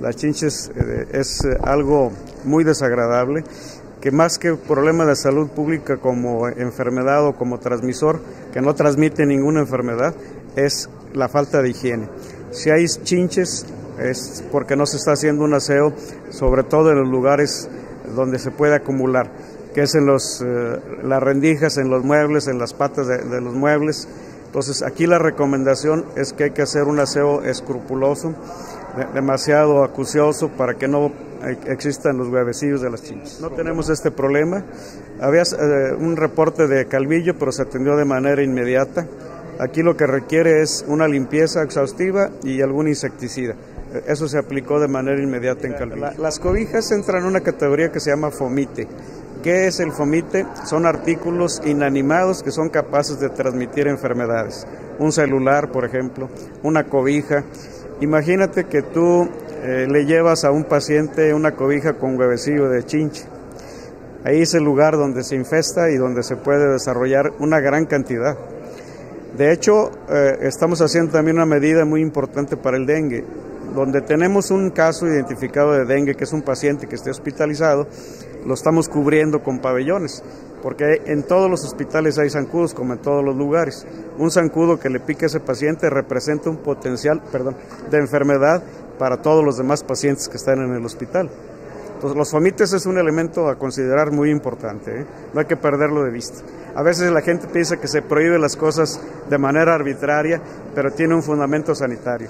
Las chinches eh, es eh, algo muy desagradable que más que problema de salud pública como enfermedad o como transmisor, que no transmite ninguna enfermedad, es la falta de higiene. Si hay chinches es porque no se está haciendo un aseo, sobre todo en los lugares donde se puede acumular, que es en los, eh, las rendijas, en los muebles, en las patas de, de los muebles. Entonces aquí la recomendación es que hay que hacer un aseo escrupuloso, demasiado acucioso para que no existan los huevecillos de las chinches. No tenemos este problema. Había eh, un reporte de Calvillo, pero se atendió de manera inmediata. Aquí lo que requiere es una limpieza exhaustiva y algún insecticida. Eso se aplicó de manera inmediata en Calvillo. las cobijas entran en una categoría que se llama fomite. ¿Qué es el fomite? Son artículos inanimados que son capaces de transmitir enfermedades. Un celular, por ejemplo, una cobija. Imagínate que tú eh, le llevas a un paciente una cobija con huevecillo de chinche. Ahí es el lugar donde se infesta y donde se puede desarrollar una gran cantidad. De hecho, eh, estamos haciendo también una medida muy importante para el dengue. Donde tenemos un caso identificado de dengue, que es un paciente que esté hospitalizado, lo estamos cubriendo con pabellones, porque en todos los hospitales hay zancudos, como en todos los lugares. Un zancudo que le pique a ese paciente representa un potencial perdón, de enfermedad para todos los demás pacientes que están en el hospital. Entonces, los fomites es un elemento a considerar muy importante, ¿eh? no hay que perderlo de vista. A veces la gente piensa que se prohíbe las cosas de manera arbitraria, pero tiene un fundamento sanitario.